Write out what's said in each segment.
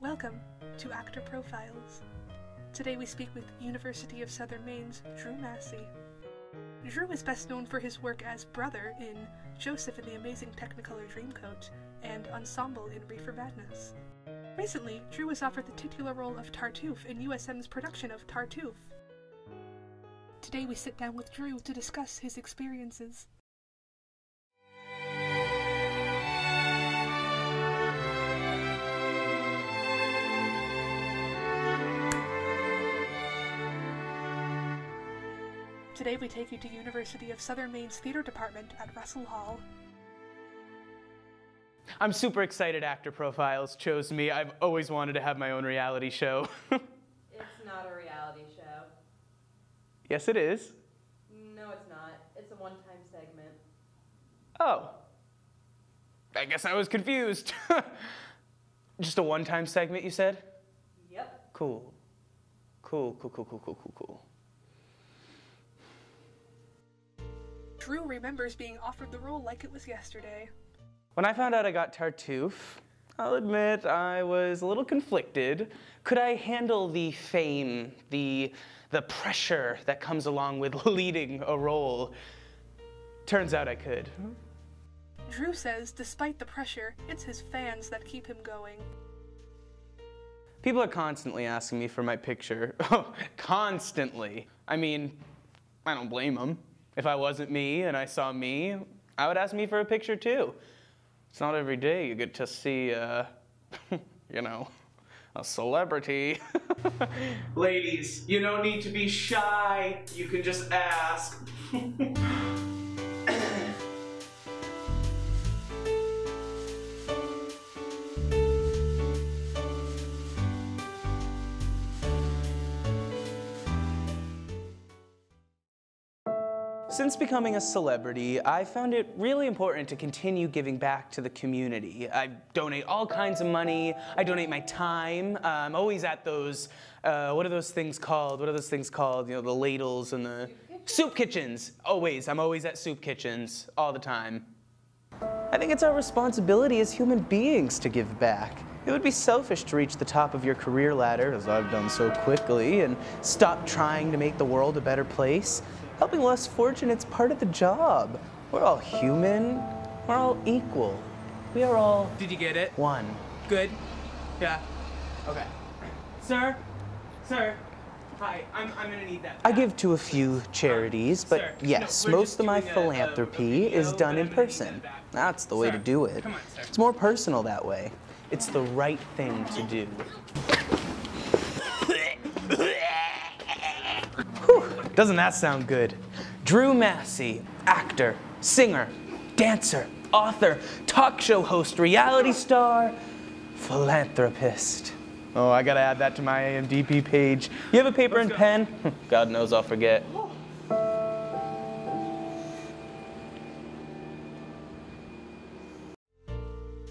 Welcome to Actor Profiles. Today we speak with University of Southern Maine's Drew Masse. Drew is best known for his work as brother in Joseph and the Amazing Technicolor Dreamcoat and Ensemble in Reefer Madness. Recently, Drew was offered the titular role of Tartuffe in USM's production of Tartuffe. Today we sit down with Drew to discuss his experiences. Today we take you to University of Southern Maine's theater department at Russell Hall. I'm super excited Actor Profiles chose me. I've always wanted to have my own reality show. It's not a reality show. yes, it is. No, it's not. It's a one time segment. Oh. I guess I was confused. Just a one time segment, you said? Yep. Cool. Cool, cool, cool, cool, cool, cool, cool. Drew remembers being offered the role like it was yesterday. When I found out I got Tartuffe, I'll admit I was a little conflicted. Could I handle the fame, the, the pressure that comes along with leading a role? Turns out I could. Drew says despite the pressure, it's his fans that keep him going. People are constantly asking me for my picture. Oh, constantly. I mean, I don't blame them. If I wasn't me and I saw me, I would ask me for a picture too. It's not every day you get to see, uh, you know, a celebrity. Ladies, you don't need to be shy. You can just ask. Since becoming a celebrity, I found it really important to continue giving back to the community. I donate all kinds of money. I donate my time. Uh, I'm always at those, uh, what are those things called? What are those things called? You know, the ladles and the soup kitchens. Always. I'm always at soup kitchens all the time. I think it's our responsibility as human beings to give back. It would be selfish to reach the top of your career ladder, as I've done so quickly, and stop trying to make the world a better place. Helping less fortunate's part of the job. We're all human. We're all equal. We are all Did you get it? one. Good. Yeah. Okay. Sir? Sir? Hi, I'm, I'm gonna need that. I give to a few charities, but Sir, yes, no, most of my doing a- a- a philanthropy is done in I'm gonna need person. that. That's the way to do it. come on, sir. It's more personal that way. It's the right thing to do. Whew, doesn't that sound good? Drew Masse, actor, singer, dancer, author, talk show host, reality star, philanthropist. Oh, I gotta add that to my IMDb page. You have a paper and pen? God knows I'll forget.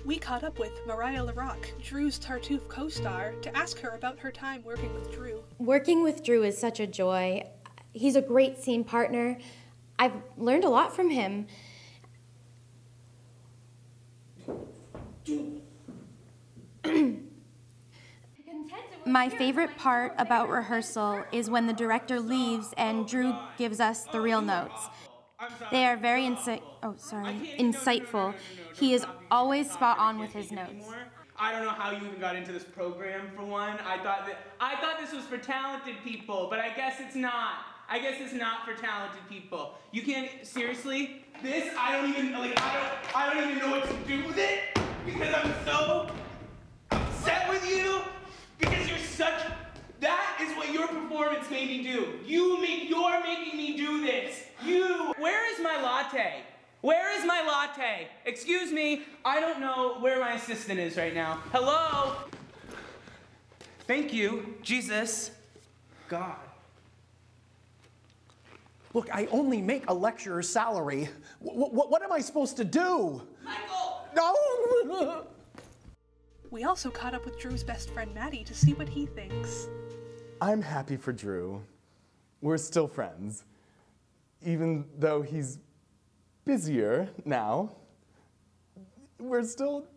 We caught up with Mariah LaRocque, Drew's Tartuffe co star, to ask her about her time working with Drew. Working with Drew is such a joy. He's a great scene partner. I've learned a lot from him. My favorite part about rehearsal is when the director leaves and Drew gives us the real notes. They are very insi- oh sorry, insightful. He is always spot on with his notes. I don't know how you even got into this program for one. I thought that I thought this was for talented people, but I guess it's not. I guess it's not for talented people. You can't seriously. This I don't even like. I don't. I don't even know what to do with it because I'm so upset with you because you're such. That is what your performance made me do. You make. You're making me do this. You. Where is my latte? Where is my latte? Excuse me, I don't know where my assistant is right now. Hello? Thank you, Jesus. God. Look, I only make a lecturer's salary. W- w- what am I supposed to do? Michael! No! We also caught up with Drew's best friend Maddie to see what he thinks. I'm happy for Drew. We're still friends. Even though he's busier now, we're still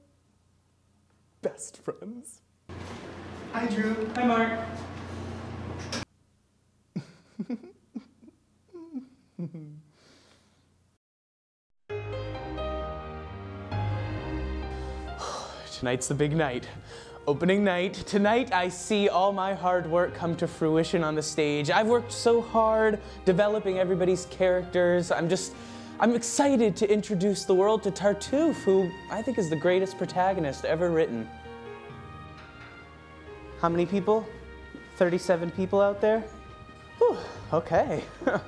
best friends. Hi, Drew. Hi, Mark. Tonight's the big night. Opening night. Tonight I see all my hard work come to fruition on the stage. I've worked so hard developing everybody's characters. I'm just, I'm excited to introduce the world to Tartuffe, who I think is the greatest protagonist ever written. How many people? 37 people out there? Whew, okay.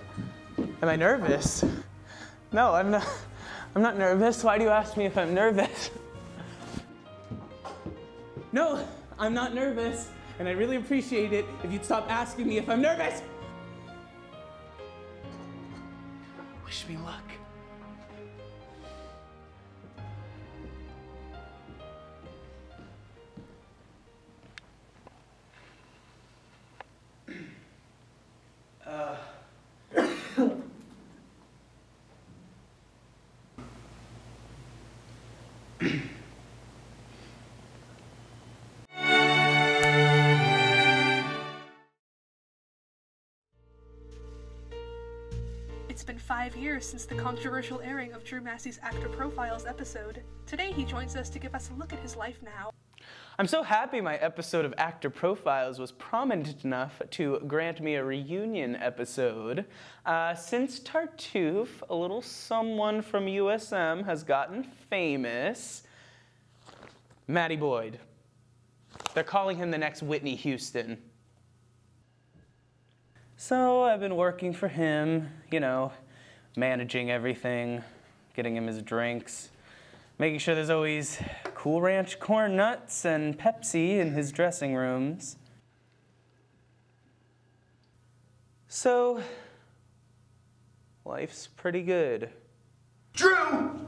Am I nervous? No, I'm not. I'm not nervous. Why do you ask me if I'm nervous? No, I'm not nervous, and I really appreciate it if you'd stop asking me if I'm nervous. It's been five years since the controversial airing of Drew Masse's Actor Profiles episode. Today he joins us to give us a look at his life now. I'm so happy my episode of Actor Profiles was prominent enough to grant me a reunion episode. Uh, since Tartuffe, a little someone from USM, has gotten famous, Matty Boyd. They're calling him the next Whitney Houston. So I've been working for him, you know, managing everything, getting him his drinks, making sure there's always Cool Ranch corn nuts and Pepsi in his dressing rooms. So, life's pretty good. Drew!